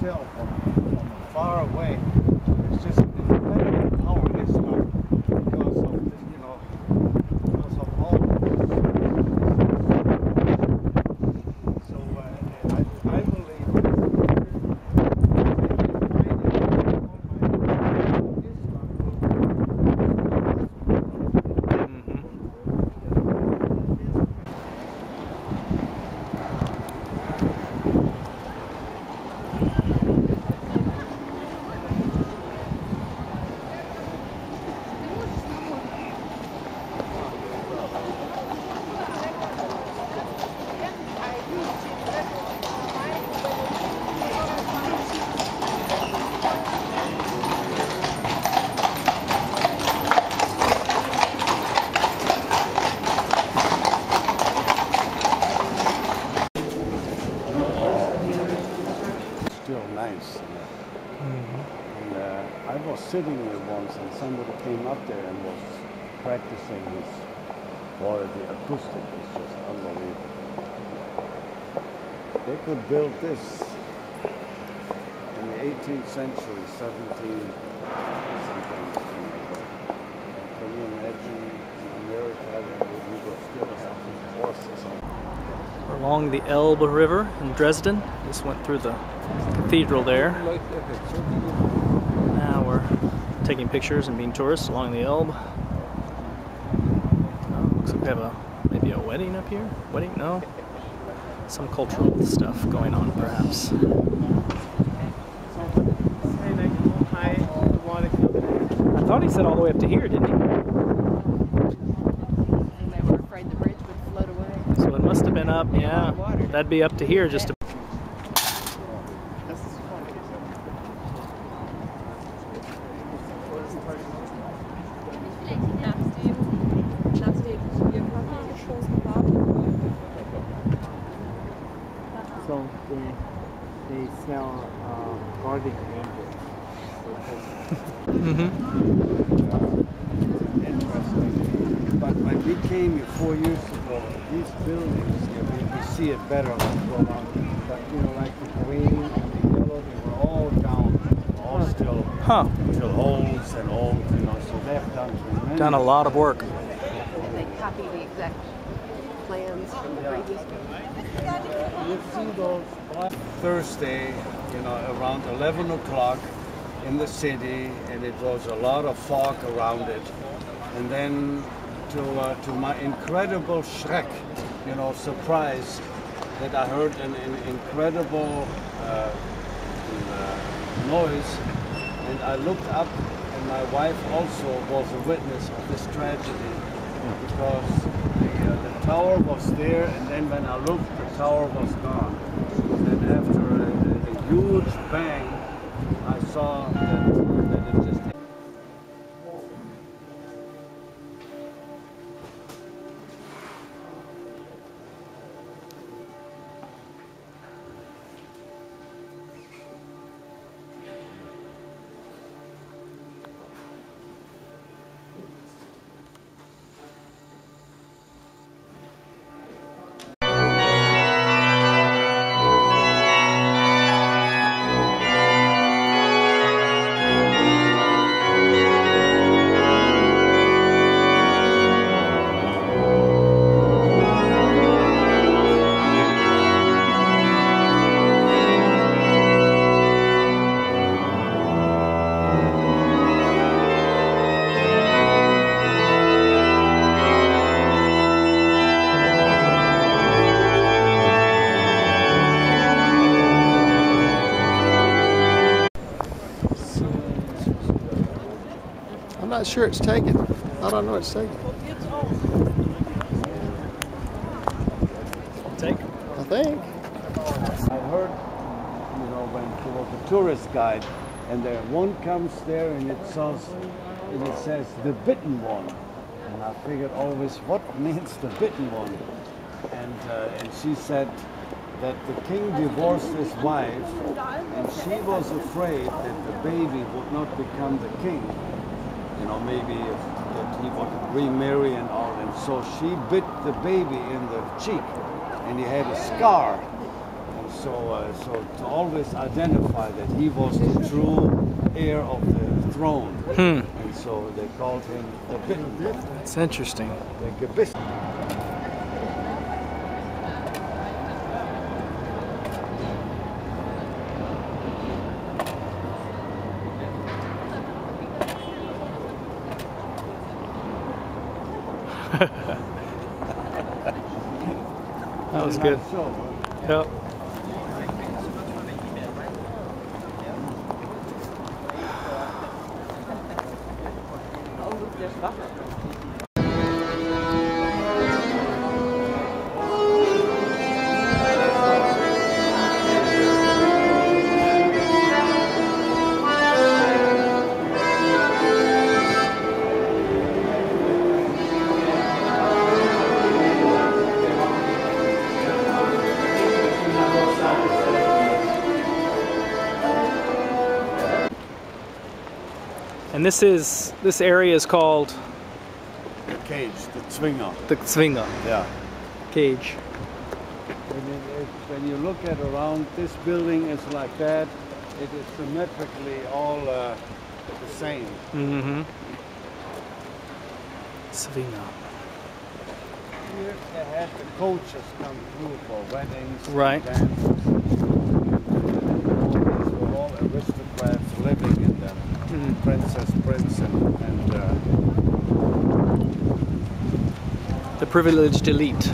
tell from, from far away. It's just incredible power is not because of this, you know, because of all So uh, I, I believe still nice. And uh, I was sitting there once, and somebody came up there and was practicing his. Boy, the acoustic is just unbelievable. They could build this in the 18th century, 17 something. Can you imagine in America that we would still have these horses on? Along the Elbe River in Dresden. Just went through the cathedral there. Taking pictures and being tourists along the Elbe. Oh, looks like we have a maybe a wedding up here. Wedding? No. Some cultural stuff going on, perhaps. I thought he said all the way up to here, didn't he? And they were afraid the bridge would float away. So it must have been up. Yeah, that'd be up to here just. To, they, they sell uh, garlic angels. hmm interesting. But when we came here four years ago, these buildings, you, know, you- you see it better when you go around. But you know, like the green and the yellow, they were all down, all still, Huh. still old and old, you know. So they've done tremendous. Done a lot of work. And they copy the exact plans from the previous Thursday, you know, around 11 o'clock in the city, and it was a lot of fog around it. And then, to uh, to my incredible schreck, you know, surprise, that I heard an, an incredible uh, noise, and I looked up, and my wife also was a witness of this tragedy because the, tower was there, and then when I looked, the tower was gone. And after a, a, a huge bang, I saw that, that it just. I'm not sure it's taken. I don't know it's taken. Take. I think. I heard, you know, when there was a tourist guide, and there one comes there and it says, and it says the bitten one, and I figured always what means the bitten one, and uh, and she said that the king divorced his wife, and she was afraid that the baby would not become the king. Know, maybe if, that he to remarry and all, and so she bit the baby in the cheek, and he had a scar. And so, uh, so to always identify that he was the true heir of the throne, Hmm. and so they called him the Bitten, That's interesting. the Gebiss. That was good. So, Yep. Oh, And this is this area is called the cage, the Zwinger. the Zwinger Yeah. cage. When, it, when you look at around this building is like that, it is symmetrically all uh, the same. Mm-hmm. Zwinger. Here they had the coaches come through for weddings, Right. dances. And all aristocrats Mhm. princess, prince, and, and uh, The privileged elite.